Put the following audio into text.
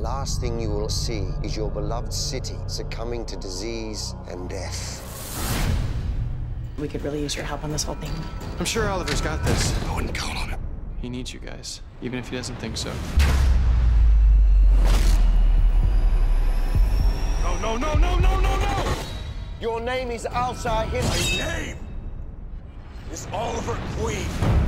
last thing you will see is your beloved city succumbing to disease and death. We could really use your help on this whole thing. I'm sure Oliver's got this. I wouldn't count on him. He needs you guys, even if he doesn't think so. No, no, no, no, no, no, no! Your name is Al Sah-him My name is Oliver Queen.